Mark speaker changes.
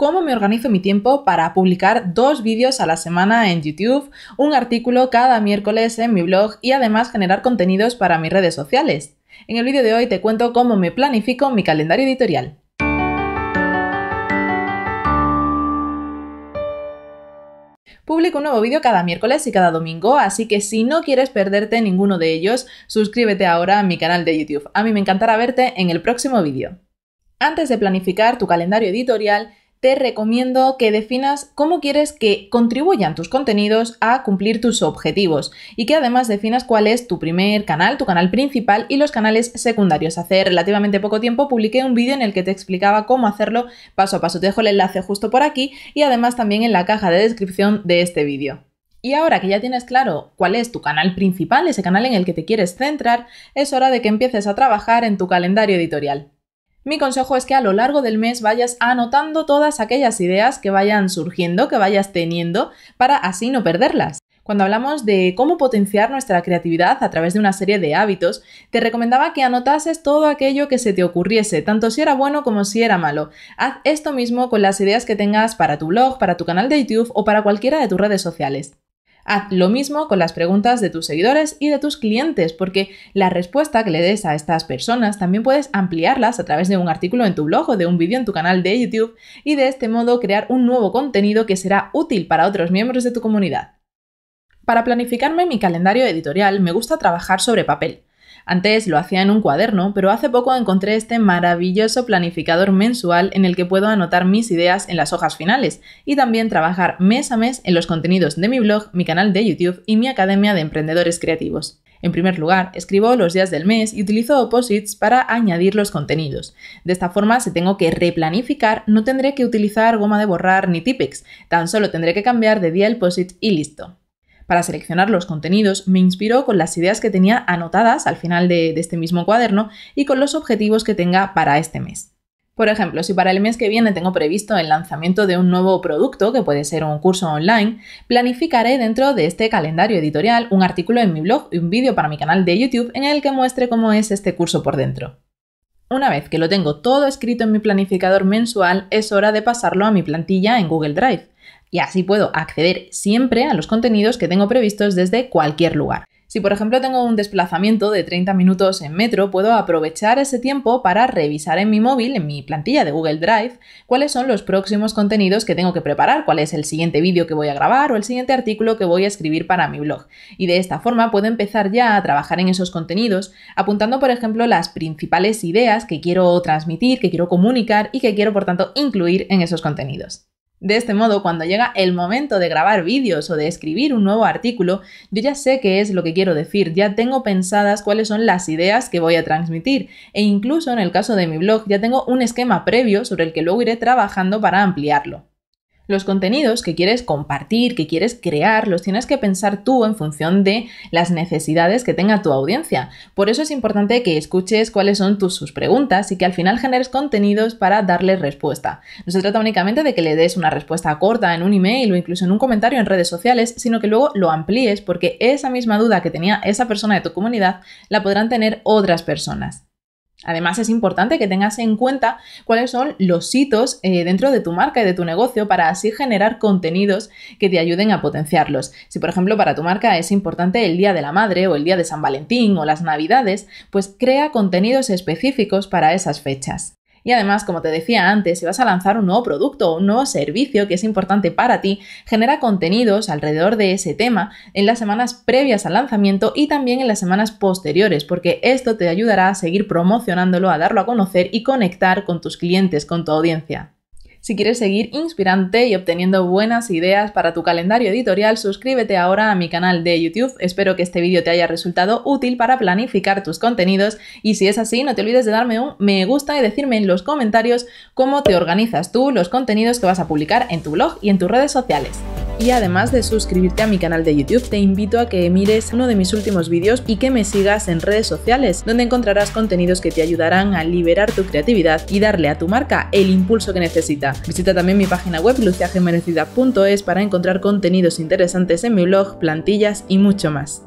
Speaker 1: cómo me organizo mi tiempo para publicar dos vídeos a la semana en YouTube, un artículo cada miércoles en mi blog y además generar contenidos para mis redes sociales. En el vídeo de hoy te cuento cómo me planifico mi calendario editorial. Publico un nuevo vídeo cada miércoles y cada domingo, así que si no quieres perderte ninguno de ellos, suscríbete ahora a mi canal de YouTube. A mí me encantará verte en el próximo vídeo. Antes de planificar tu calendario editorial, te recomiendo que definas cómo quieres que contribuyan tus contenidos a cumplir tus objetivos y que además definas cuál es tu primer canal, tu canal principal y los canales secundarios. Hace relativamente poco tiempo publiqué un vídeo en el que te explicaba cómo hacerlo paso a paso. Te dejo el enlace justo por aquí y además también en la caja de descripción de este vídeo. Y ahora que ya tienes claro cuál es tu canal principal, ese canal en el que te quieres centrar, es hora de que empieces a trabajar en tu calendario editorial. Mi consejo es que a lo largo del mes vayas anotando todas aquellas ideas que vayan surgiendo, que vayas teniendo, para así no perderlas. Cuando hablamos de cómo potenciar nuestra creatividad a través de una serie de hábitos, te recomendaba que anotases todo aquello que se te ocurriese, tanto si era bueno como si era malo. Haz esto mismo con las ideas que tengas para tu blog, para tu canal de YouTube o para cualquiera de tus redes sociales. Haz lo mismo con las preguntas de tus seguidores y de tus clientes, porque la respuesta que le des a estas personas también puedes ampliarlas a través de un artículo en tu blog o de un vídeo en tu canal de YouTube y de este modo crear un nuevo contenido que será útil para otros miembros de tu comunidad. Para planificarme mi calendario editorial me gusta trabajar sobre papel. Antes lo hacía en un cuaderno, pero hace poco encontré este maravilloso planificador mensual en el que puedo anotar mis ideas en las hojas finales y también trabajar mes a mes en los contenidos de mi blog, mi canal de YouTube y mi Academia de Emprendedores Creativos. En primer lugar, escribo los días del mes y utilizo opposites para añadir los contenidos. De esta forma, si tengo que replanificar, no tendré que utilizar goma de borrar ni Tipex, tan solo tendré que cambiar de día el posit y listo para seleccionar los contenidos me inspiró con las ideas que tenía anotadas al final de, este mismo cuaderno y con los objetivos que tenga para este mes. Por ejemplo, si para el mes que viene tengo previsto el lanzamiento de un nuevo producto, que puede ser un curso online, planificaré dentro de este calendario editorial un artículo en mi blog y un vídeo para mi canal de YouTube en el que muestre cómo es este curso por dentro. Una vez que lo tengo todo escrito en mi planificador mensual, es hora de pasarlo a mi plantilla en Google Drive y así puedo acceder siempre a los contenidos que tengo previstos desde cualquier lugar. Si por ejemplo tengo un desplazamiento de 30 minutos en metro, puedo aprovechar ese tiempo para revisar en mi móvil, en mi plantilla de Google Drive, cuáles son los próximos contenidos que tengo que preparar, cuál es el siguiente vídeo que voy a grabar o el siguiente artículo que voy a escribir para mi blog. Y de esta forma puedo empezar ya a trabajar en esos contenidos, apuntando por ejemplo las principales ideas que quiero transmitir, que quiero comunicar y que quiero por tanto incluir en esos contenidos. De este modo, cuando llega el momento de grabar vídeos o de escribir un nuevo artículo, yo ya sé qué es lo que quiero decir, ya tengo pensadas cuáles son las ideas que voy a transmitir e incluso en el caso de mi blog ya tengo un esquema previo sobre el que luego iré trabajando para ampliarlo. Los contenidos que quieres compartir, que quieres crear, los tienes que pensar tú en función de las necesidades que tenga tu audiencia. Por eso es importante que escuches cuáles son tus, sus preguntas y que al final generes contenidos para darles respuesta. No se trata únicamente de que le des una respuesta corta en un email o incluso en un comentario en redes sociales, sino que luego lo amplíes porque esa misma duda que tenía esa persona de tu comunidad la podrán tener otras personas. Además, es importante que tengas en cuenta cuáles son los hitos eh, dentro de tu marca y de tu negocio para así generar contenidos que te ayuden a potenciarlos. Si, por ejemplo, para tu marca es importante el Día de la Madre o el Día de San Valentín o las Navidades, pues crea contenidos específicos para esas fechas. Y además, como te decía antes, si vas a lanzar un nuevo producto o un nuevo servicio que es importante para ti, genera contenidos alrededor de ese tema en las semanas previas al lanzamiento y también en las semanas posteriores, porque esto te ayudará a seguir promocionándolo, a darlo a conocer y conectar con tus clientes, con tu audiencia. Si quieres seguir inspirante y obteniendo buenas ideas para tu calendario editorial, suscríbete ahora a mi canal de YouTube. Espero que este vídeo te haya resultado útil para planificar tus contenidos y si es así, no te olvides de darme un me gusta y decirme en los comentarios cómo te organizas tú los contenidos que vas a publicar en tu blog y en tus redes sociales. Y además de suscribirte a mi canal de YouTube, te invito a que mires uno de mis últimos vídeos y que me sigas en redes sociales, donde encontrarás contenidos que te ayudarán a liberar tu creatividad y darle a tu marca el impulso que necesita. Visita también mi página web luciagemerecida.es para encontrar contenidos interesantes en mi blog, plantillas y mucho más.